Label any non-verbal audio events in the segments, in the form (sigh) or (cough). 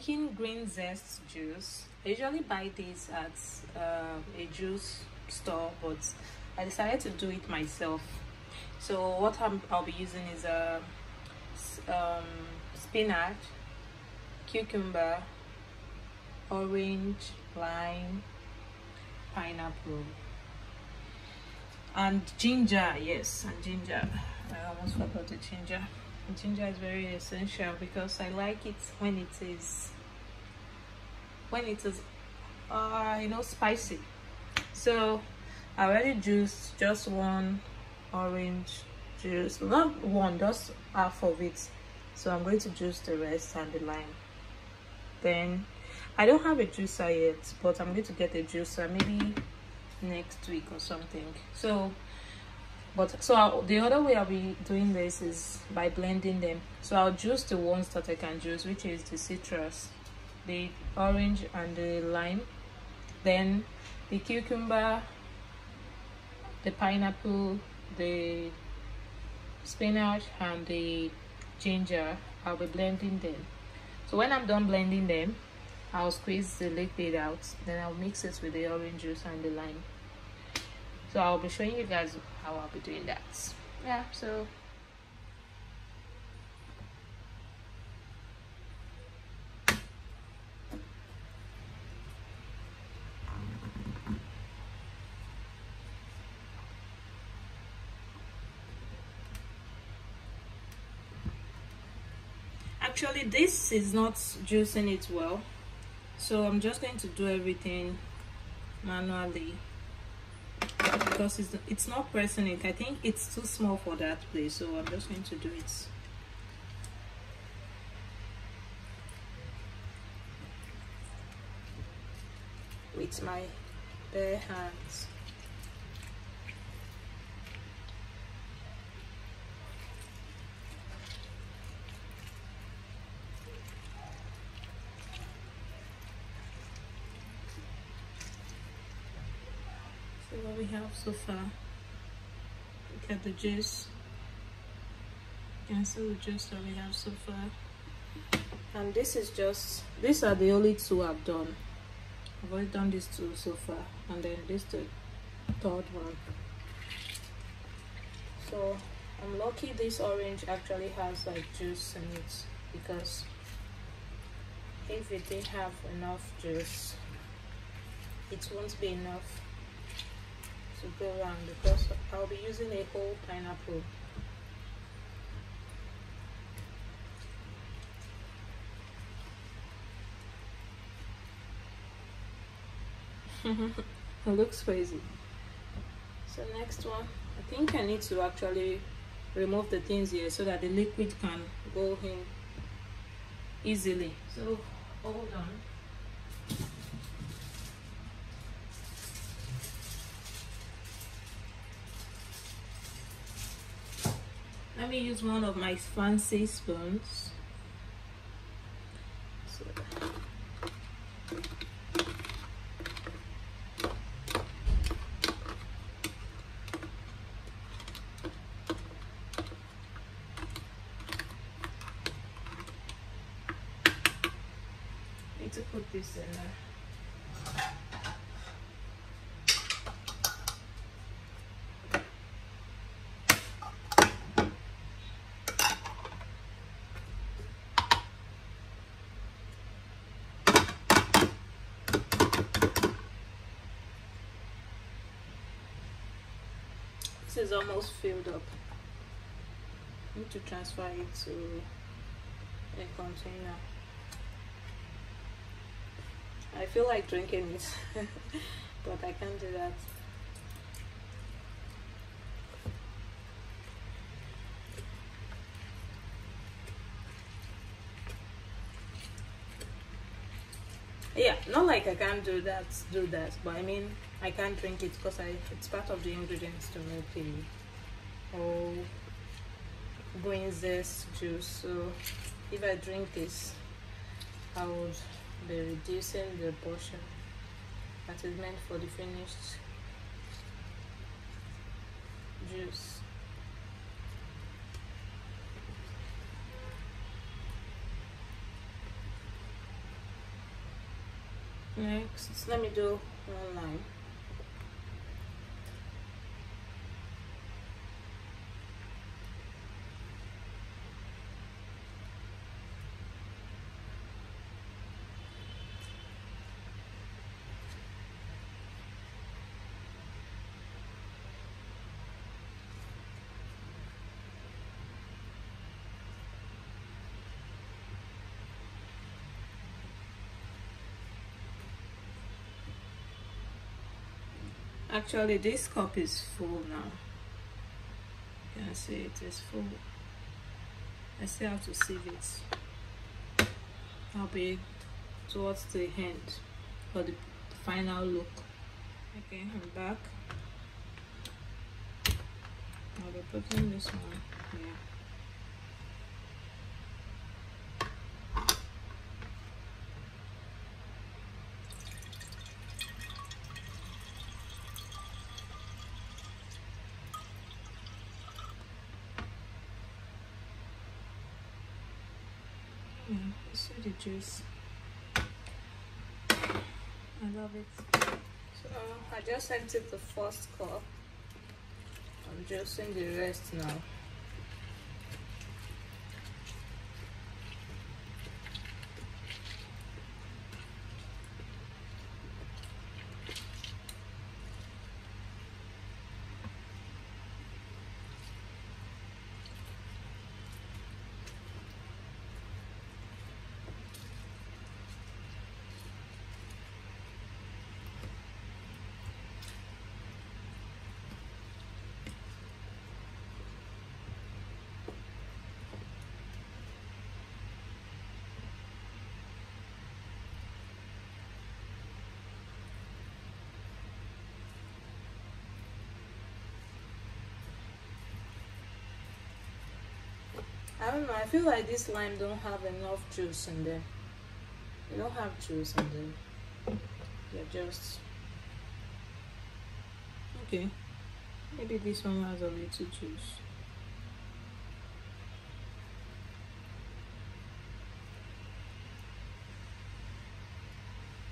making green zest juice i usually buy this at uh, a juice store but i decided to do it myself. So what i will be using is a uh, um, spinach cucumber orange lime pineapple and ginger yes and ginger. I almost forgot the ginger ginger is very essential because i like it when it is when it is uh you know spicy. So i already juiced just one orange juice not one just half of it. So i'm going to juice the rest and the lime. Then i don't have a juicer yet but i'm going to get a juicer maybe next week or something. So but so I'll, the other way i'll be doing this is by blending them. So i'll juice the ones that i can juice which is the citrus the orange and the lime. Then the cucumber the pineapple the spinach and the ginger. I'll be blending them. So when i'm done blending them i'll squeeze the liquid out. Then i'll mix it with the orange juice and the lime. So i'll be showing you guys how i'll be doing that. Yeah. So actually this is not juicing it well. So i'm just going to do everything manually because it's, it's not pressing it i think it's too small for that place so i'm just going to do it. With my bare hands so far. Look at the juice can see the juice that we have so far. And this is just these are the only two I've done. I've already done these two so far and then this the third one. So I'm lucky this orange actually has like juice in it because if it didn't have enough juice it won't be enough to go around because I'll be using a whole pineapple. (laughs) It looks crazy. So next one I think I need to actually remove the things here so that the liquid can go in easily. So hold on me use one of my fancy spoons. Need to put this in there this is almost filled up. I need to transfer it to a container. I feel like drinking it (laughs) but I can't do that. Yeah not like I can't do that do that but I mean I can't drink it because I it's part of the ingredients to make the whole green zest juice. So if I drink this I would be reducing the portion that is meant for the finished juice. Next let me do one line actually this cup is full now. You can see it is full. I still have to sieve it. I'll be towards the end for the final look. Okay I'm back. I'll be putting this one here Yeah, see the juice. I love it. So I just emptied the first cup. I'm juicing the rest now. I don't know, I feel like this lime don't have enough juice in there. They don't have juice in there. They're just okay. Maybe this one has a little juice.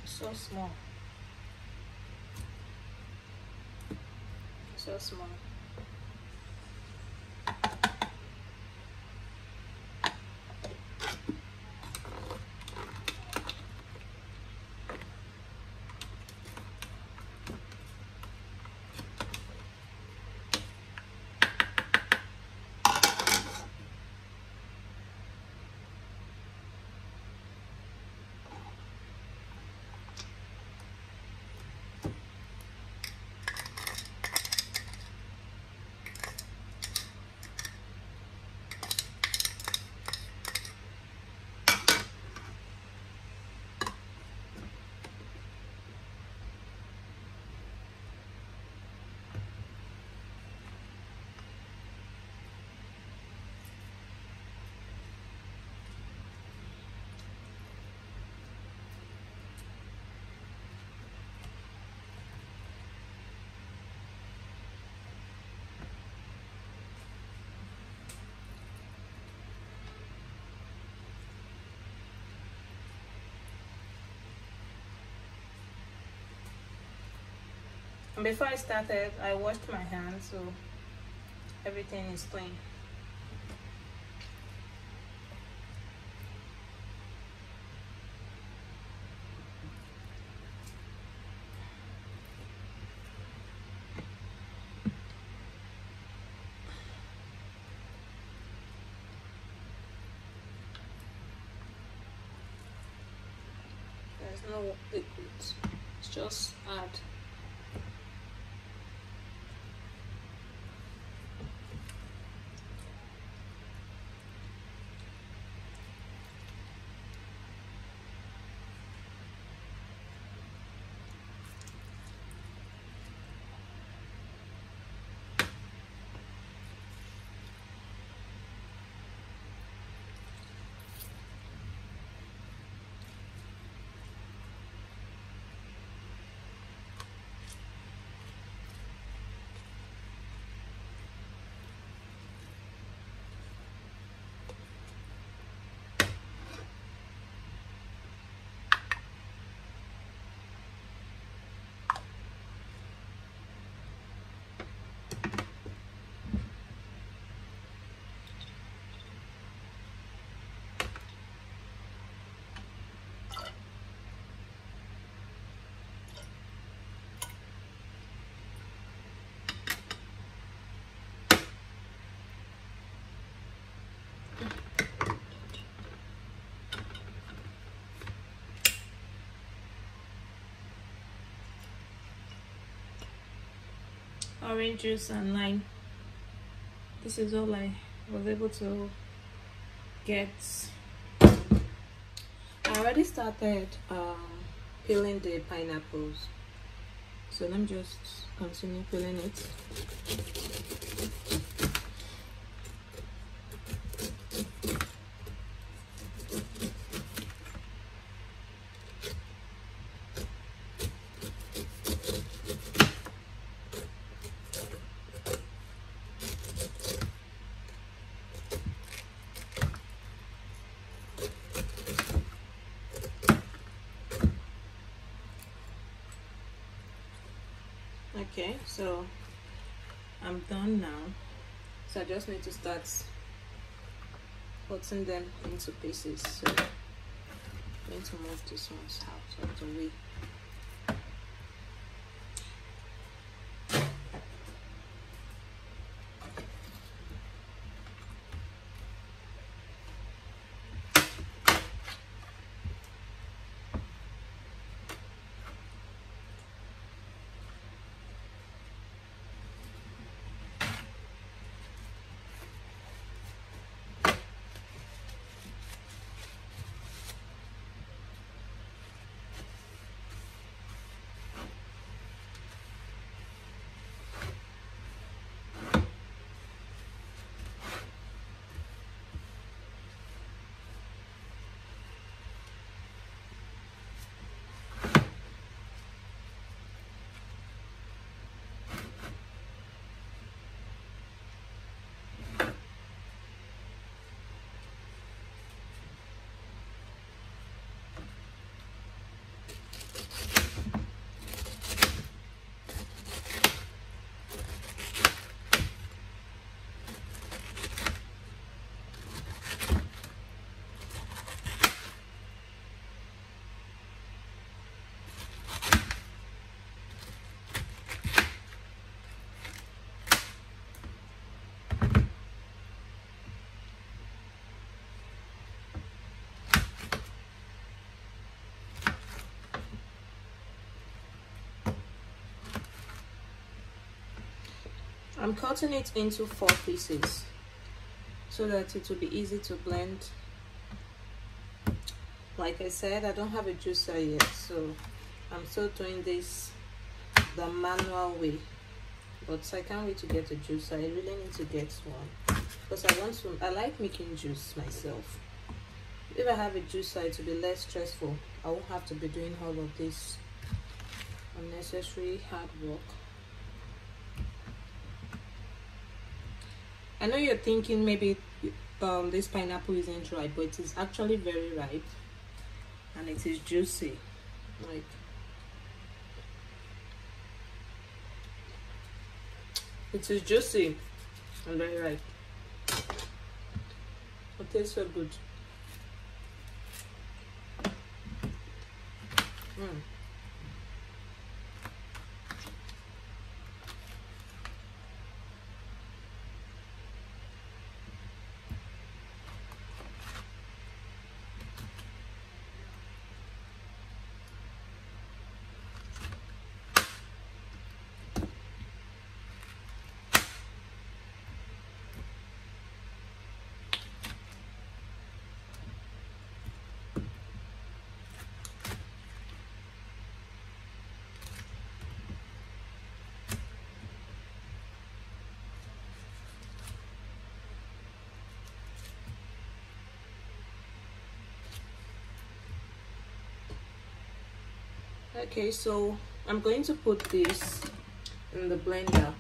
So small. So small. Before I started, I washed my hands, so everything is clean. Orange juice and lime. This is all I was able to get. I already started um, peeling the pineapples. So let me just continue peeling it okay so I'm done now. So I just need to start putting them into pieces. So I'm going to move this one out of the way I'm cutting it into four pieces so that it will be easy to blend. Like I said I don't have a juicer yet so I'm still doing this the manual way. But I can't wait to get a juicer. I really need to get one. Because I want to I like making juice myself. If I have a juicer it will be less stressful. I won't have to be doing all of this unnecessary hard work I know you're thinking maybe um, this pineapple isn't ripe, but it is actually very ripe and it is juicy. Like it is juicy and very ripe. It tastes so good. Mm. Okay so i'm going to put this in the blender.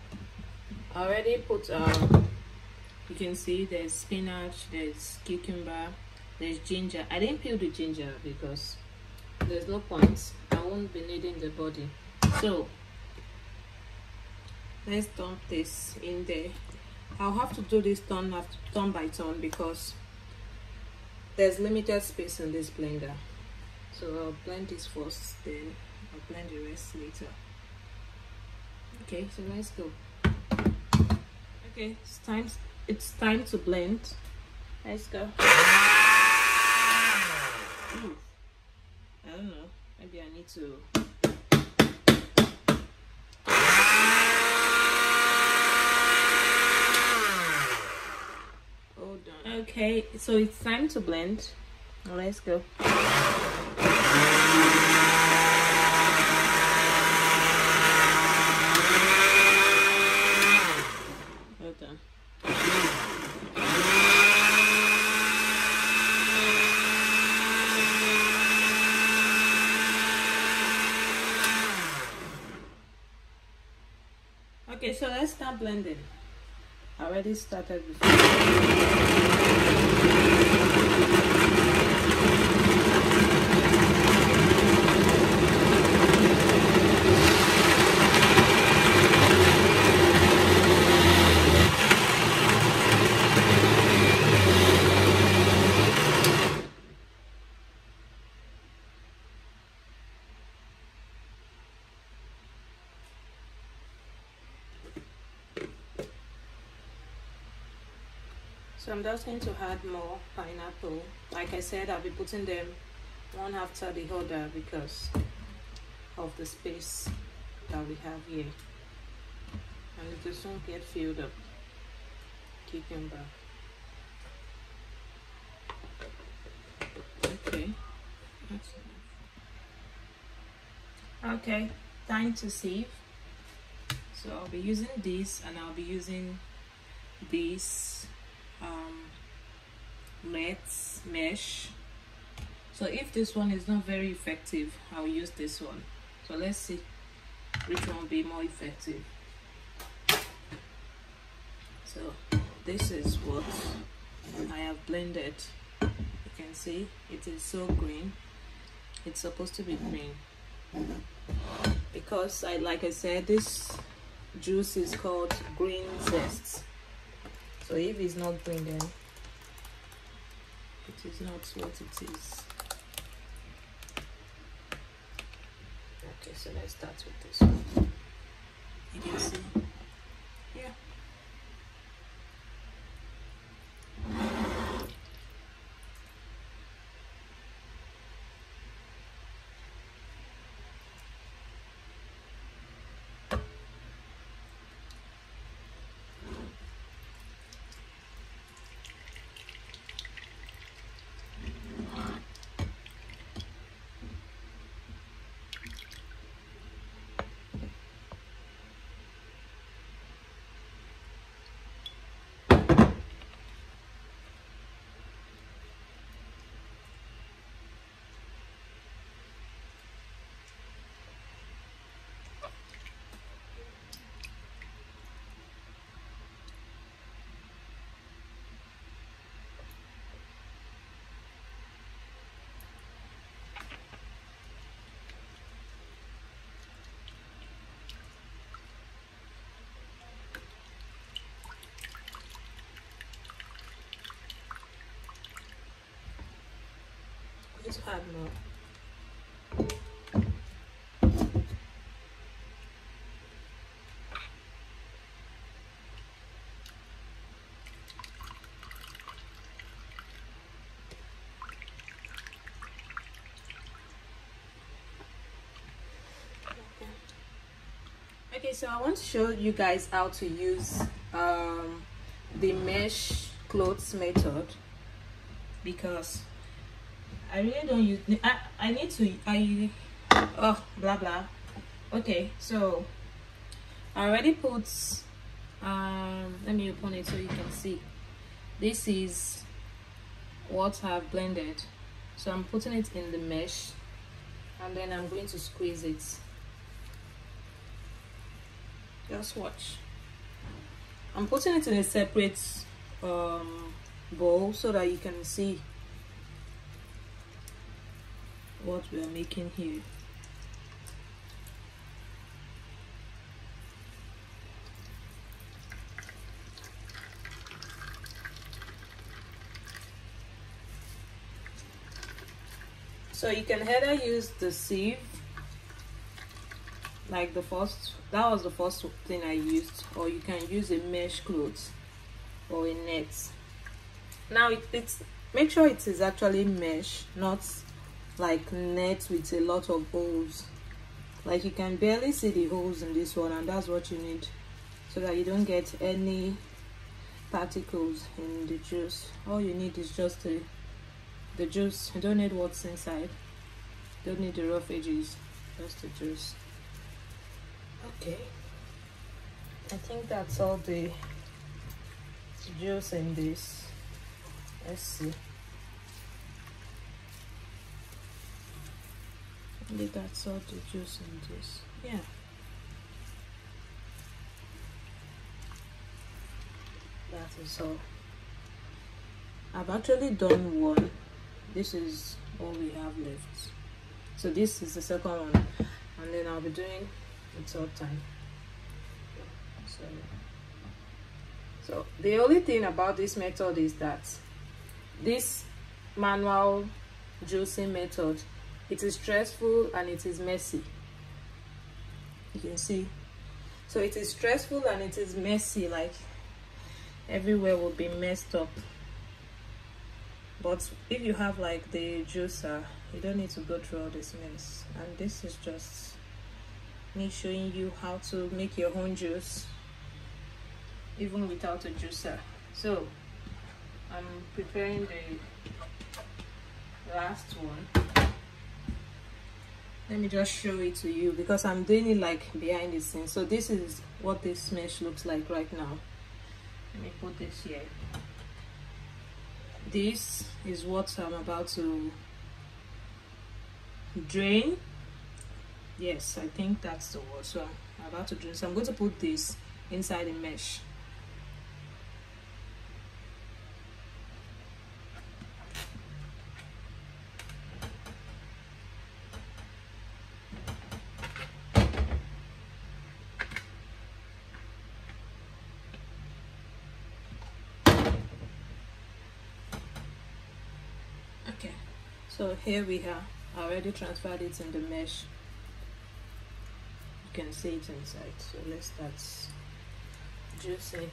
I already put um you can see there's spinach there's cucumber there's ginger. I didn't peel the ginger because there's no point. I won't be needing the body. So let's dump this in there. I'll have to do this turn after turn by turn because there's limited space in this blender. So I'll blend this first then I'll blend the rest later okay so let's go okay it's time it's time to blend Let's go. I don't know. Maybe I need to. Hold on. Okay, so it's time to blend. Let's go. Okay, so let's start blending. I already started before. Just going to add more pineapple. Like I said, I'll be putting them one after the other because of the space that we have here. And it just won't get filled up. Back. Okay. Okay, time to sieve. So I'll be using this and I'll be using this um, let's mesh. So if this one is not very effective I'll use this one. So let's see which one will be more effective. So this is what I have blended. You can see it is so green. It's supposed to be green. Because I like I said this juice is called green zest so if it's not green then it is not what it is. Okay so let's start with this one. You can see. Yeah Okay so i want to show you guys how to use um, the mesh clothes method because i really don't use i, I need to i oh blah blah. Okay so i already put um let me open it so you can see. This is what i've blended. So i'm putting it in the mesh and then i'm going to squeeze it. Just watch. I'm putting it in a separate um, bowl so that you can see what we are making here. So you can either use the sieve like the first that was the first thing I used or you can use a mesh cloth or a net. Now it, it's make sure it is actually mesh not like net with a lot of holes. Like you can barely see the holes in this one and that's what you need so that you don't get any particles in the juice. All you need is just the the juice. You don't need what's inside. Don't need the rough edges just the juice. Okay. I think that's all the juice in this. Let's see maybe that the juice in this. Yeah. That is all. I've actually done one. This is all we have left. So this is the second one. And then I'll be doing the third time. So so the only thing about this method is that this manual juicing method it is stressful and it is messy. You can see. So it is stressful and it is messy like everywhere will be messed up. But if you have like the juicer you don't need to go through all this mess and this is just me showing you how to make your own juice even without a juicer. So I'm preparing the last one let me just show it to you because I'm doing it like behind the scenes. So this is what this mesh looks like right now. Let me put this here. This is what I'm about to drain. Yes I think that's the word. So I'm about to drain. So I'm going to put this inside the mesh okay. So here we are I already transferred it in the mesh. You can see it inside. So let's start. Juicing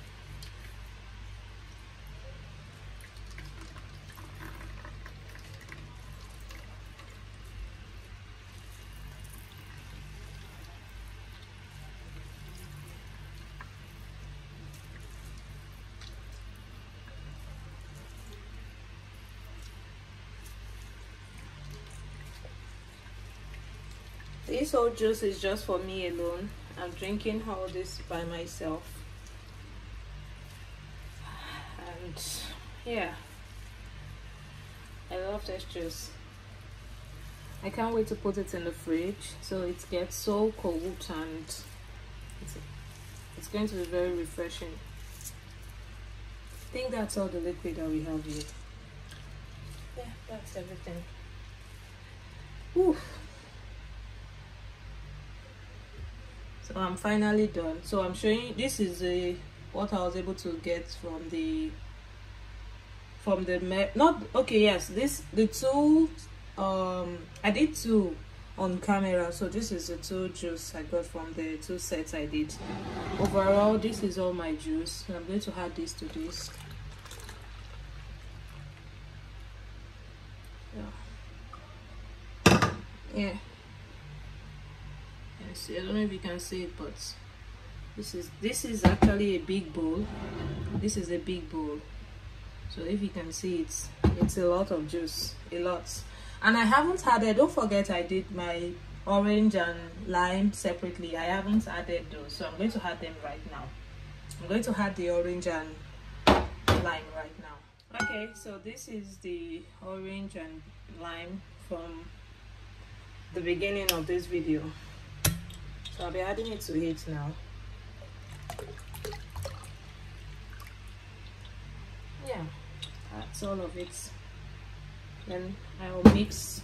this whole juice is just for me alone. I'm drinking all this by myself. And yeah. I love this juice. I can't wait to put it in the fridge so it gets so cold and it's, it's going to be very refreshing. I think that's all the liquid that we have here. Yeah that's everything. Ooh. I'm finally done. So i'm showing this is a what i was able to get from the from the map. not okay yes this the two um i did two on camera. So this is the two juice i got from the two sets i did. Overall this is all my juice. I'm going to add this to this. Yeah. Yeah see i don't know if you can see it but this is this is actually a big bowl. This is a big bowl. So if you can see it it's a lot of juice a lot. And i haven't added don't forget i did my orange and lime separately. I haven't added those so i'm going to add them right now. I'm going to add the orange and lime right now. Okay so this is the orange and lime from the beginning of this video so I'll be adding it to it now. Yeah, that's all of it. Then I'll mix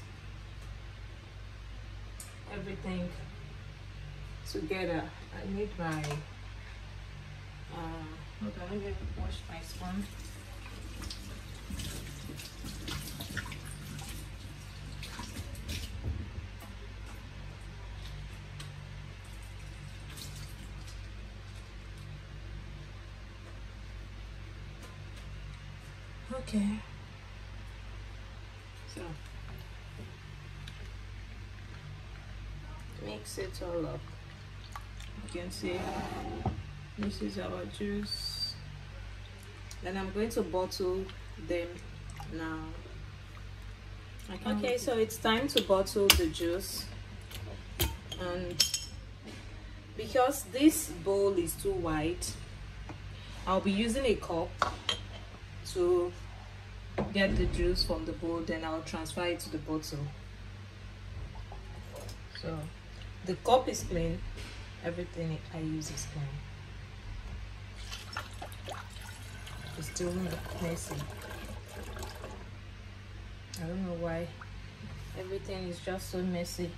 everything together. I need my, uh, let me wash my spoon. Okay. So. Mix it all up. You can see this is our juice. Then i'm going to bottle them now. Okay so it's time to bottle the juice. And because this bowl is too wide I'll be using a cup to get the juice from the bowl then I'll transfer it to the bottle. So the cup is clean. Everything I use is clean. It's still messy. I don't know why everything is just so messy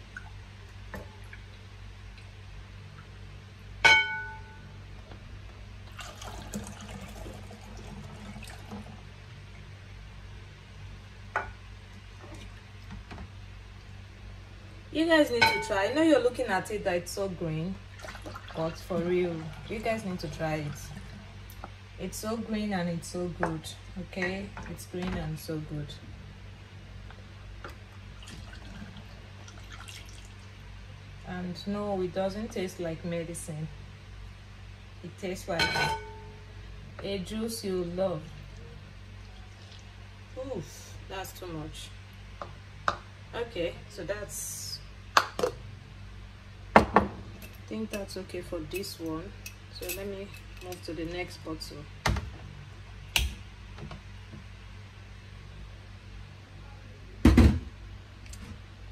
you guys need to try. I know you're looking at it that it's so green but for real you guys need to try it. It's so green and it's so good okay? It's green and so good. And no it doesn't taste like medicine. It tastes like a juice you love. Oof that's too much. Okay so that's think that's okay for this one. So let me move to the next bottle.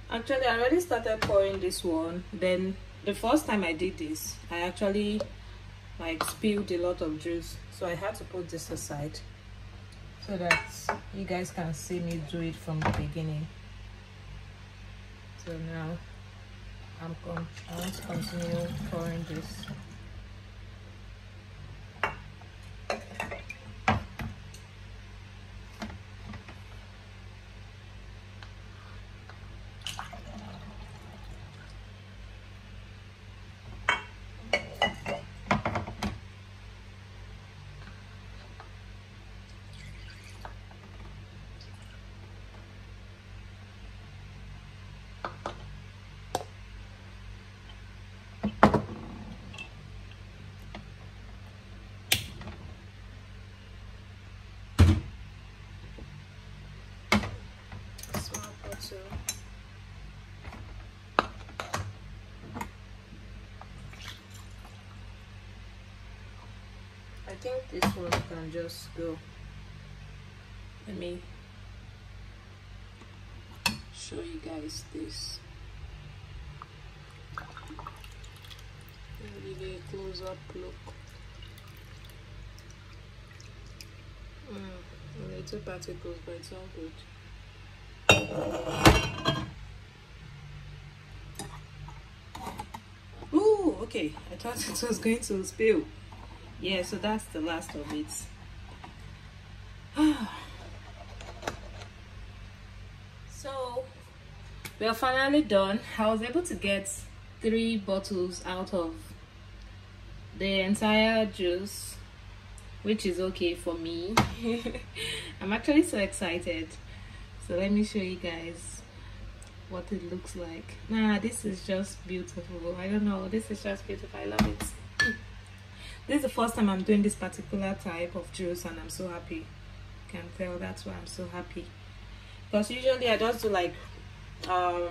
Actually i already started pouring this one. Then the first time i did this i actually like spilled a lot of juice. So i had to put this aside so that you guys can see me do it from the beginning. So now I'm going, to continue pouring this I think this one can just go let me. Show you guys this. Really a close-up look. Mm, little particles but it's all good Ooh, okay. I thought it was going to spill. Yeah, so that's the last of it. (sighs) so, we are finally done. I was able to get three bottles out of the entire juice, which is okay for me. (laughs) I'm actually so excited so let me show you guys what it looks like. Nah this is just beautiful. I don't know. This is just beautiful. I love it. (laughs) This is the first time i'm doing this particular type of juice and i'm so happy. You can tell that's why i'm so happy. Because usually i just do like um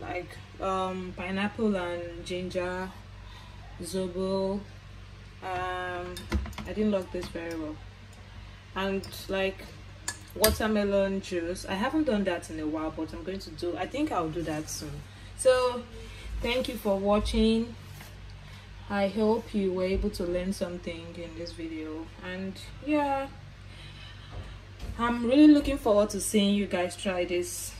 like um pineapple and ginger zobo. Um i didn't lock this very well. And like watermelon juice. I haven't done that in a while but i'm going to do i think i'll do that soon. So thank you for watching. I hope you were able to learn something in this video. And yeah. I'm really looking forward to seeing you guys try this.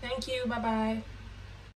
Thank you. Bye bye